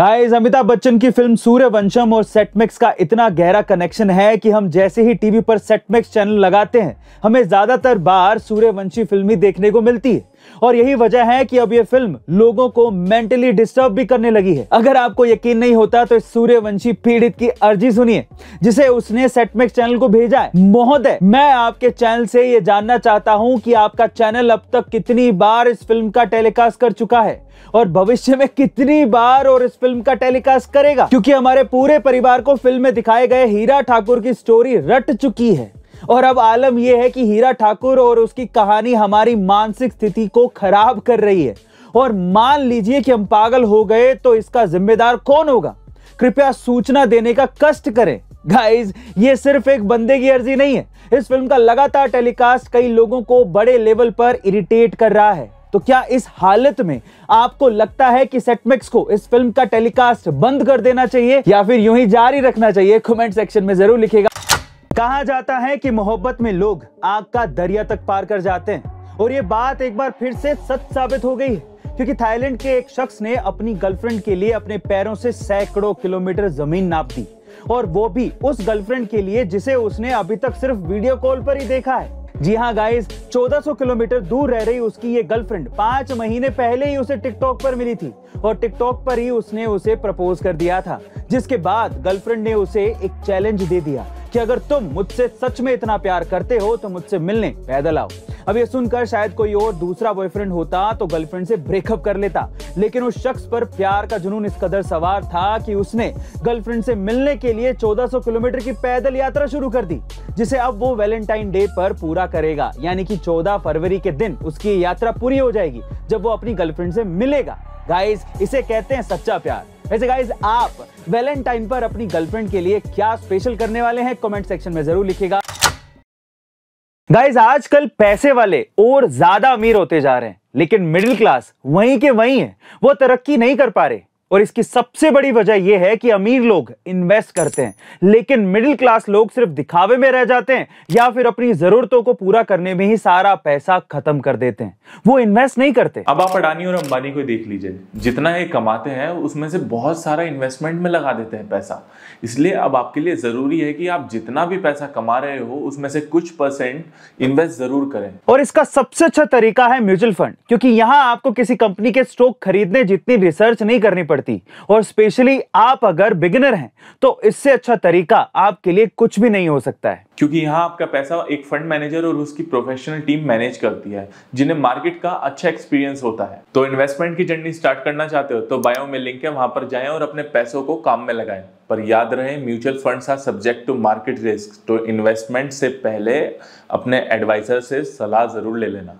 Guys Amitabh Bachchan की film Sooryavansham और सेटमेक्स का इतना गहरा कनेक्शन है कि हम जैसे ही टीवी पर सेटमेक्स चैनल लगाते हैं, हमें ज़्यादातर बार सूर्यवंशी फ़िल्म ही देखने को मिलती है। और यही वजह है कि अब ये फ़िल्म लोगों को मेंटली डिस्टर्ब भी करने लगी है। अगर आपको यकीन नहीं होता तो सूर्यवंशी पीड़ित की अर्जी सुनिए, जिसे उसने सेटमेक्स चैनल को भेजा है। महोदय, मैं आपके चैनल से ये जानना चाहता हूँ कि आपका चैनल अब तक कितनी बार इस फ़िल्म का टेलीकास्ट कर चुका है और भविष्य में कितनी बार और इस फ़िल्म का टेलीकास्ट करेगा? क्योंकि हमारे पूरे परिवार को फ़िल्म में दिखाए गए हीरा ठाकुर की स्टोरी रट चुकी है। और अब आलम यह है कि हीरा ठाकुर और उसकी कहानी हमारी मानसिक स्थिति को खराब कर रही है। और मान लीजिए कि हम पागल हो गए तो इसका जिम्मेदार कौन होगा? कृपया सूचना देने का कष्ट करें। गाइस ये सिर्फ़ एक बंदे की अर्जी नहीं है। इस फ़िल्म का लगातार टेलीकास्ट कई लोगों को बड़े लेवल पर इरिटेट कर रहा है। तो क्या इस हालत में आपको लगता है कि सेटमेक्स को इस फ़िल्म का टेलीकास्ट बंद कर देना चाहिए या फिर यूँ ही जारी रखना चाहिए? कमेंट सेक्शन में ज़रूर लिखेगा। कहा जाता है कि मोहब्बत में लोग आग का दरिया तक पार कर जाते हैं। और ये बात एक बार फिर से सच साबित हो गई क्योंकि थाईलैंड के एक शख्स ने अपनी गर्लफ्रेंड के लिए अपने पैरों से सैकड़ों किलोमीटर ज़मीन नाप दी। और वो भी उस गर्लफ्रेंड के लिए, जिसे उसने अभी तक सिर्फ़ वीडियो कॉल पर ही देखा है। जी हाँ गाइस 1400 किलोमीटर दूर रह रही उसकी ये गर्लफ्रेंड पाँच महीने पहले ही उसे टिकटॉक पर मिली थी। और टिकटॉक पर ही उसने उसे प्रपोज कर दिया था, जिसके बाद गर्लफ्रेंड ने उसे एक चैलेंज दे दिया। कि अगर तुम मुझसे सच में इतना प्यार करते हो तो मुझसे मिलने पैदल आओ। अब ये सुनकर शायद कोई और दूसरा बॉयफ्रेंड होता तो गर्लफ्रेंड से ब्रेकअप कर लेता। लेकिन उस शख्स पर प्यार का जुनून इस कदर सवार था कि उसने गर्लफ्रेंड से मिलने के लिए 1400 किलोमीटर की पैदल यात्रा शुरू कर दी, जिसे अब वो वैलेंटाइन डे पर पूरा करेगा। यानी कि 14 फरवरी के दिन उसकी यात्रा पूरी हो जाएगी, जब वो अपनी गर्लफ्रेंड से मिलेगा। गाइस इसे कहते हैं सच्चा प्यार। वैसे गाइज़ आप वैलेंटाइन पर अपनी गर्लफ्रेंड के लिए क्या स्पेशल करने वाले हैं? कमेंट सेक्शन में ज़रूर लिखेगा गाइज़ आजकल पैसे वाले और ज़्यादा अमीर होते जा रहे हैं, लेकिन मिडिल क्लास वहीं के वहीं है, वो तरक्की नहीं कर पा रहे। और इसकी सबसे बड़ी वजह यह है कि अमीर लोग इन्वेस्ट करते हैं लेकिन मिडिल क्लास लोग सिर्फ़ दिखावे में रह जाते हैं या फिर अपनी जरूरतों को पूरा करने में ही सारा पैसा खत्म कर देते हैं। वो इन्वेस्ट नहीं करते। अब आप अडानी और अंबानी को देख लीजिए जितना ये कमाते हैं उसमें से बहुत सारा इन्वेस्टमेंट में लगा देते हैं पैसा। इसलिए अब आपके लिए ज़रूरी है कि आप जितना भी पैसा कमा रहे हो उसमें से कुछ परसेंट इन्वेस्ट ज़रूर करें। और इसका सबसे अच्छा तरीका है म्यूचुअल फंड क्योंकि यहाँ आपको किसी कंपनी के स्टॉक खरीदने जितनी रिसर्च नहीं करनी पड़ती। पड़ती। और स्पेशली आप अगर बिगिनर हैं तो इससे अच्छा तरीका आपके लिए कुछ भी नहीं हो सकता है। क्योंकि यहाँ आपका पैसा एक फंड मैनेजर और उसकी प्रोफेशनल टीम मैनेज करती है, जिन्हें मार्केट का अच्छा एक्सपीरियंस होता है। तो इन्वेस्टमेंट की जर्नी स्टार्ट करना चाहते हो तो बायो में लिंक है, वहाँ पर जाएँ और अपने पैसों को काम में लगाएँ। पर याद रहे mutual funds are subject to market risk तो इन्वेस्टमेंट से पहले अपने एडवाइजर से सलाह ज़रूर ले लेना।